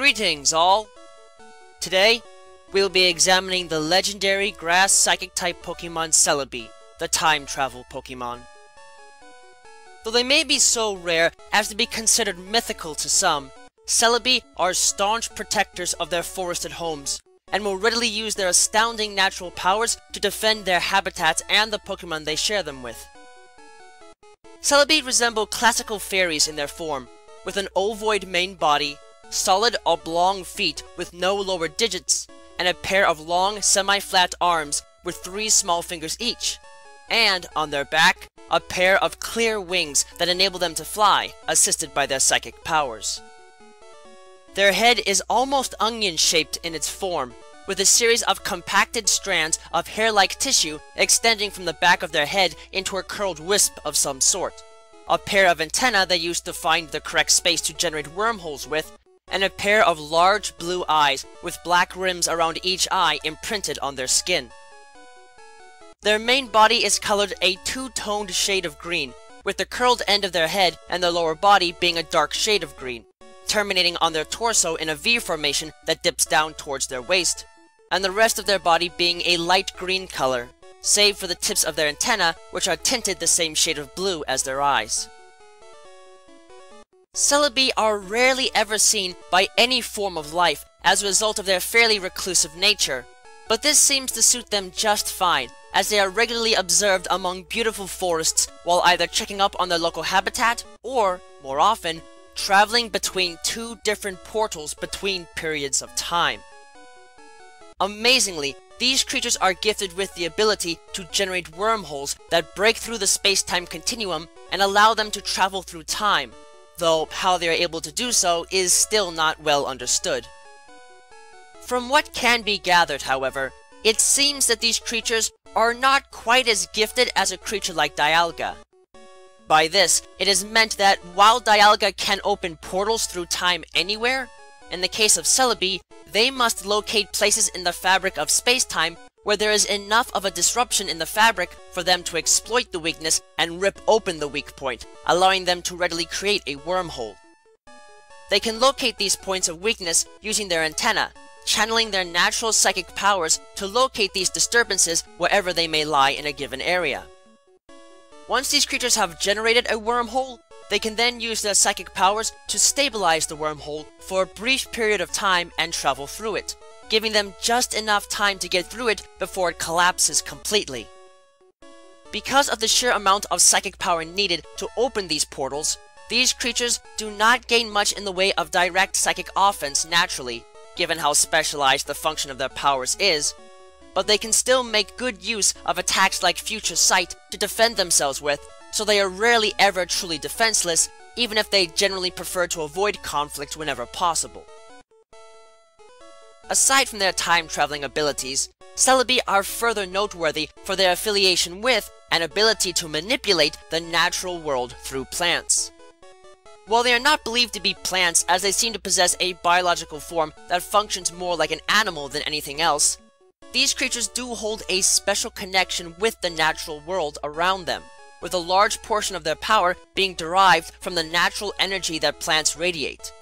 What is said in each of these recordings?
Greetings, all! Today, we'll be examining the legendary Grass Psychic-type Pokemon Celebi, the Time Travel Pokemon. Though they may be so rare as to be considered mythical to some, Celebi are staunch protectors of their forested homes, and will readily use their astounding natural powers to defend their habitats and the Pokemon they share them with. Celebi resemble classical fairies in their form, with an ovoid main body, solid oblong feet with no lower digits, and a pair of long semi-flat arms with three small fingers each, and on their back, a pair of clear wings that enable them to fly, assisted by their psychic powers. Their head is almost onion-shaped in its form, with a series of compacted strands of hair-like tissue extending from the back of their head into a curled wisp of some sort. A pair of antennae they use to find the correct space to generate wormholes with, and a pair of large blue eyes with black rims around each eye imprinted on their skin. Their main body is colored a two-toned shade of green, with the curled end of their head and their lower body being a dark shade of green, terminating on their torso in a V formation that dips down towards their waist, and the rest of their body being a light green color, save for the tips of their antennae, which are tinted the same shade of blue as their eyes. Celebi are rarely ever seen by any form of life as a result of their fairly reclusive nature, but this seems to suit them just fine, as they are regularly observed among beautiful forests while either checking up on their local habitat or, more often, traveling between two different portals between periods of time. Amazingly, these creatures are gifted with the ability to generate wormholes that break through the space-time continuum and allow them to travel through time, though how they are able to do so is still not well understood. From what can be gathered, however, it seems that these creatures are not quite as gifted as a creature like Dialga. By this, it is meant that while Dialga can open portals through time anywhere, in the case of Celebi, they must locate places in the fabric of space-time where there is enough of a disruption in the fabric for them to exploit the weakness and rip open the weak point, allowing them to readily create a wormhole. They can locate these points of weakness using their antenna, channeling their natural psychic powers to locate these disturbances wherever they may lie in a given area. Once these creatures have generated a wormhole, they can then use their psychic powers to stabilize the wormhole for a brief period of time and travel through it, giving them just enough time to get through it before it collapses completely. Because of the sheer amount of psychic power needed to open these portals, these creatures do not gain much in the way of direct psychic offense naturally, given how specialized the function of their powers is, but they can still make good use of attacks like Future Sight to defend themselves with so they are rarely ever truly defenseless, even if they generally prefer to avoid conflict whenever possible. Aside from their time-traveling abilities, Celebi are further noteworthy for their affiliation with and ability to manipulate the natural world through plants. While they are not believed to be plants as they seem to possess a biological form that functions more like an animal than anything else, these creatures do hold a special connection with the natural world around them with a large portion of their power being derived from the natural energy that plants radiate.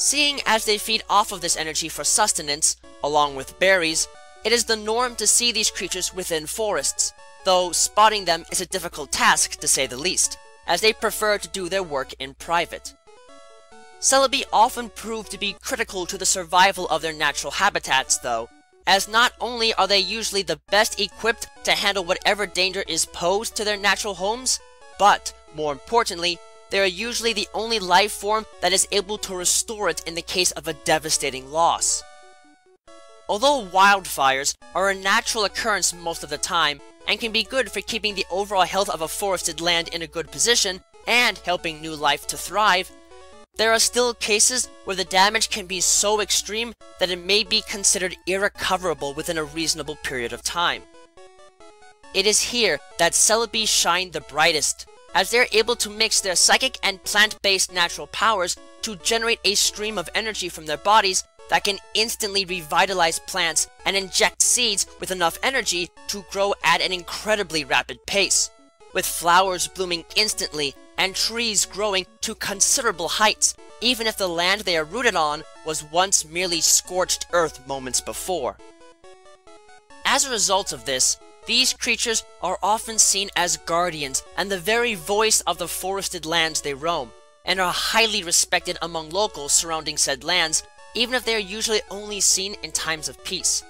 Seeing as they feed off of this energy for sustenance, along with berries, it is the norm to see these creatures within forests, though spotting them is a difficult task to say the least, as they prefer to do their work in private. Celebi often prove to be critical to the survival of their natural habitats, though, as not only are they usually the best equipped to handle whatever danger is posed to their natural homes, but, more importantly, they are usually the only life form that is able to restore it in the case of a devastating loss. Although wildfires are a natural occurrence most of the time, and can be good for keeping the overall health of a forested land in a good position, and helping new life to thrive, there are still cases where the damage can be so extreme that it may be considered irrecoverable within a reasonable period of time. It is here that Celebi shine the brightest, as they're able to mix their psychic and plant-based natural powers to generate a stream of energy from their bodies that can instantly revitalize plants and inject seeds with enough energy to grow at an incredibly rapid pace, with flowers blooming instantly and trees growing to considerable heights, even if the land they are rooted on was once merely scorched earth moments before. As a result of this, these creatures are often seen as guardians and the very voice of the forested lands they roam, and are highly respected among locals surrounding said lands, even if they are usually only seen in times of peace.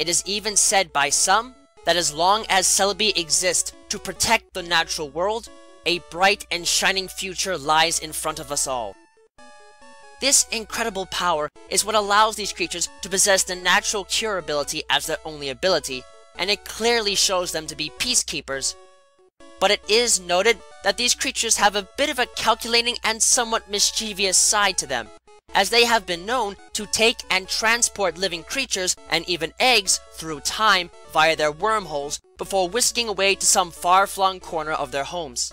It is even said by some that as long as Celebi exists to protect the natural world, a bright and shining future lies in front of us all. This incredible power is what allows these creatures to possess the natural cure ability as their only ability, and it clearly shows them to be peacekeepers. But it is noted that these creatures have a bit of a calculating and somewhat mischievous side to them, as they have been known to take and transport living creatures and even eggs through time via their wormholes before whisking away to some far-flung corner of their homes.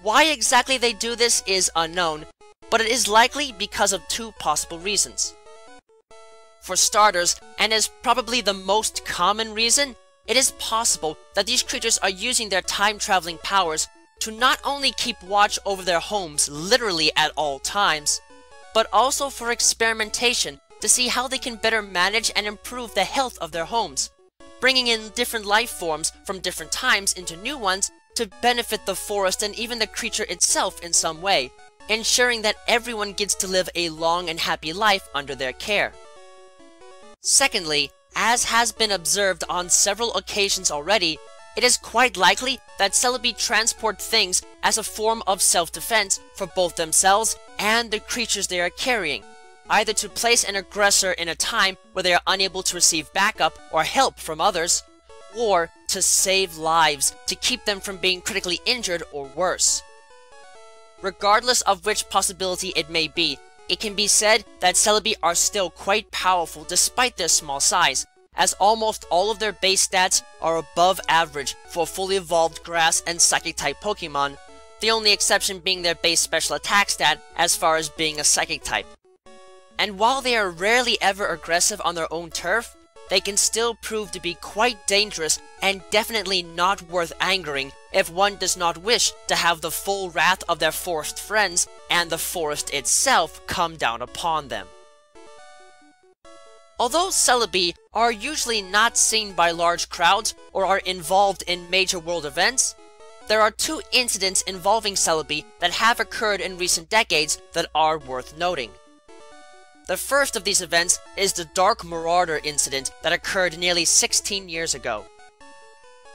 Why exactly they do this is unknown, but it is likely because of two possible reasons. For starters, and as probably the most common reason, it is possible that these creatures are using their time-traveling powers to not only keep watch over their homes literally at all times, but also for experimentation to see how they can better manage and improve the health of their homes, bringing in different life forms from different times into new ones to benefit the forest and even the creature itself in some way, ensuring that everyone gets to live a long and happy life under their care. Secondly, as has been observed on several occasions already, it is quite likely that Celebi transport things as a form of self-defense for both themselves and the creatures they are carrying, either to place an aggressor in a time where they are unable to receive backup or help from others, or to save lives to keep them from being critically injured or worse. Regardless of which possibility it may be, it can be said that Celebi are still quite powerful despite their small size, as almost all of their base stats are above average for fully evolved grass and psychic type Pokemon, the only exception being their base special attack stat as far as being a psychic type. And while they are rarely ever aggressive on their own turf, they can still prove to be quite dangerous and definitely not worth angering if one does not wish to have the full wrath of their forest friends and the forest itself come down upon them. Although Celebi are usually not seen by large crowds or are involved in major world events, there are two incidents involving Celebi that have occurred in recent decades that are worth noting. The first of these events is the Dark Marauder incident that occurred nearly 16 years ago.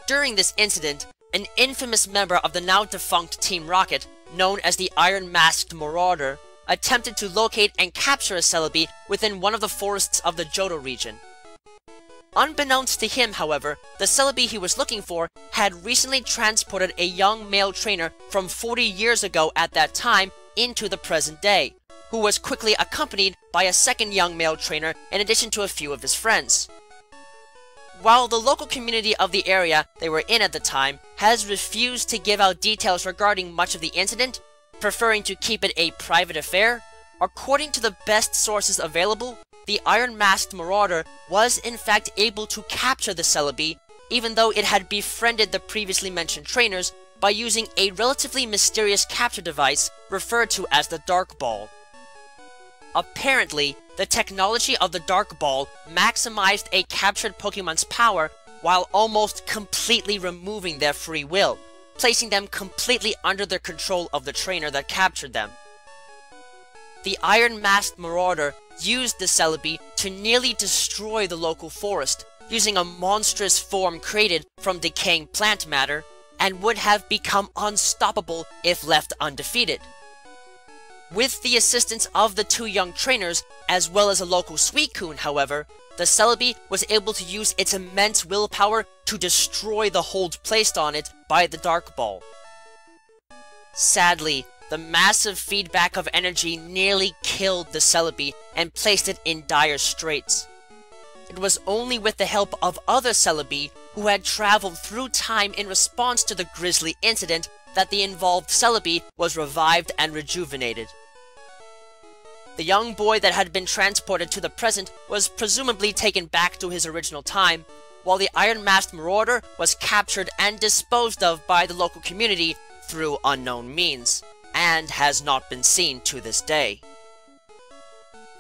During this incident, an infamous member of the now defunct Team Rocket, known as the Iron Masked Marauder, attempted to locate and capture a Celebi within one of the forests of the Johto region. Unbeknownst to him, however, the Celebi he was looking for had recently transported a young male trainer from 40 years ago at that time into the present day, who was quickly accompanied by a second young male trainer in addition to a few of his friends. While the local community of the area they were in at the time has refused to give out details regarding much of the incident, preferring to keep it a private affair, according to the best sources available, the Iron Masked Marauder was in fact able to capture the Celebi, even though it had befriended the previously mentioned trainers by using a relatively mysterious capture device referred to as the Dark Ball. Apparently, the technology of the Dark Ball maximized a captured Pokemon's power while almost completely removing their free will, placing them completely under the control of the trainer that captured them. The Iron Masked Marauder used the Celebi to nearly destroy the local forest, using a monstrous form created from decaying plant matter, and would have become unstoppable if left undefeated. With the assistance of the two young trainers, as well as a local Suicune, however, the Celebi was able to use its immense willpower to destroy the hold placed on it by the Dark Ball. Sadly, the massive feedback of energy nearly killed the Celebi and placed it in dire straits. It was only with the help of other Celebi who had traveled through time in response to the grisly incident that the involved Celebi was revived and rejuvenated. The young boy that had been transported to the present was presumably taken back to his original time, while the Iron Masked Marauder was captured and disposed of by the local community through unknown means, and has not been seen to this day.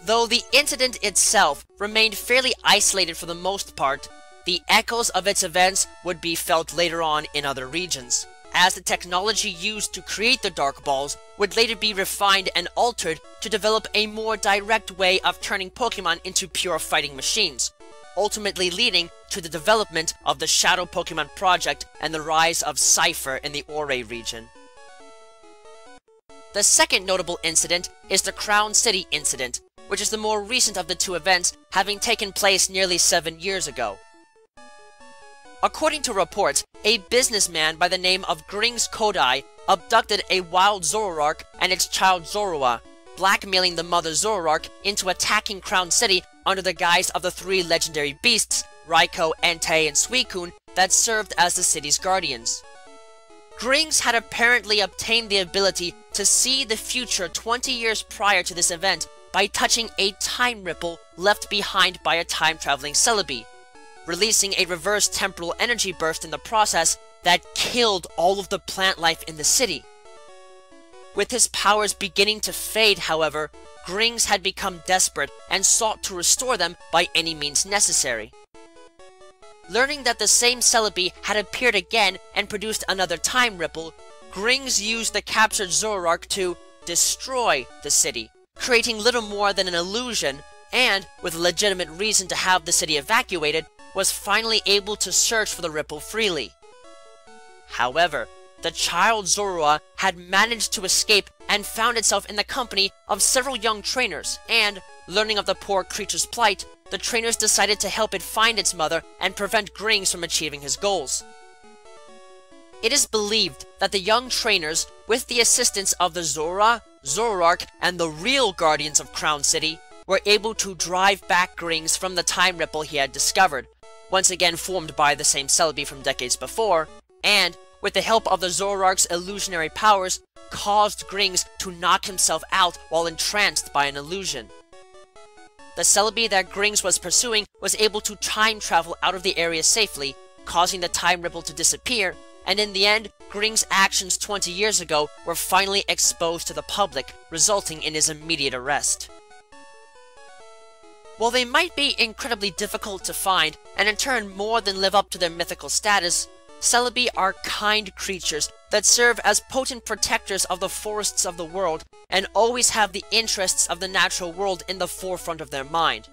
Though the incident itself remained fairly isolated for the most part, the echoes of its events would be felt later on in other regions, as the technology used to create the Dark Balls would later be refined and altered to develop a more direct way of turning Pokemon into pure fighting machines, ultimately leading to the development of the Shadow Pokemon Project and the rise of Cipher in the Orre region. The second notable incident is the Crown City incident, which is the more recent of the two events, having taken place nearly seven years ago. According to reports, a businessman by the name of Grings Kodai abducted a wild Zoroark and its child Zorua, blackmailing the mother Zoroark into attacking Crown City under the guise of the three legendary beasts, Raikou, Entei, and Suicune, that served as the city's guardians. Grings had apparently obtained the ability to see the future 20 years prior to this event by touching a time ripple left behind by a time-traveling Celebi, releasing a reverse temporal energy burst in the process that killed all of the plant life in the city. With his powers beginning to fade, however, Grings had become desperate and sought to restore them by any means necessary. Learning that the same Celebi had appeared again and produced another time ripple, Grings used the captured Zoroark to destroy the city, creating little more than an illusion, and, with legitimate reason to have the city evacuated, was finally able to search for the ripple freely. However, the child Zorua had managed to escape and found itself in the company of several young trainers, and, learning of the poor creature's plight, the trainers decided to help it find its mother and prevent Grings from achieving his goals. It is believed that the young trainers, with the assistance of the Zorua, Zoroark, and the real Guardians of Crown City, were able to drive back Grings from the time ripple he had discovered, once again formed by the same Celebi from decades before, and, with the help of the Zoroark's illusionary powers, caused Grings to knock himself out while entranced by an illusion. The Celebi that Grings was pursuing was able to time travel out of the area safely, causing the time ripple to disappear, and in the end, Grings' actions 20 years ago were finally exposed to the public, resulting in his immediate arrest. While they might be incredibly difficult to find, and in turn more than live up to their mythical status, Celebi are kind creatures that serve as potent protectors of the forests of the world, and always have the interests of the natural world in the forefront of their mind.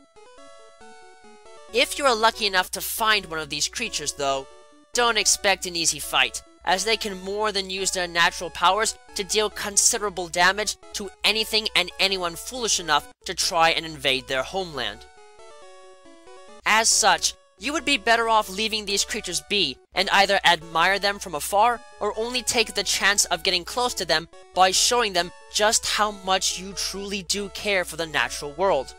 If you are lucky enough to find one of these creatures, though, don't expect an easy fight, as they can more than use their natural powers to deal considerable damage to anything and anyone foolish enough to try and invade their homeland. As such, you would be better off leaving these creatures be, and either admire them from afar, or only take the chance of getting close to them by showing them just how much you truly do care for the natural world.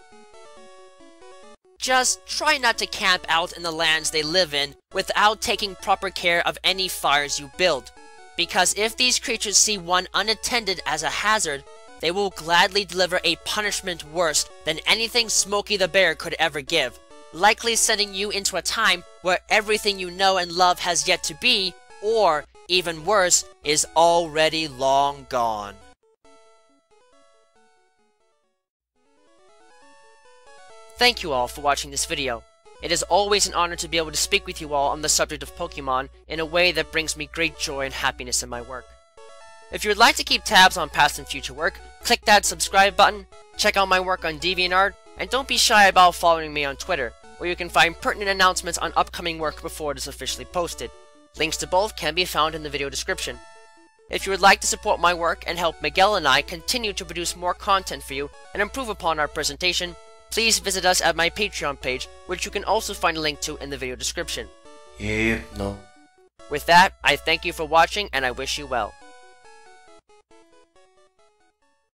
Just try not to camp out in the lands they live in without taking proper care of any fires you build, because if these creatures see one unattended as a hazard, they will gladly deliver a punishment worse than anything Smokey the Bear could ever give, likely sending you into a time where everything you know and love has yet to be, or, even worse, is already long gone. Thank you all for watching this video. It is always an honor to be able to speak with you all on the subject of Pokemon in a way that brings me great joy and happiness in my work. If you would like to keep tabs on past and future work, click that subscribe button, check out my work on DeviantArt, and don't be shy about following me on Twitter where you can find pertinent announcements on upcoming work before it is officially posted. Links to both can be found in the video description. If you would like to support my work and help Miguel and I continue to produce more content for you and improve upon our presentation, please visit us at my Patreon page, which you can also find a link to in the video description. Yeah, no. With that, I thank you for watching and I wish you well.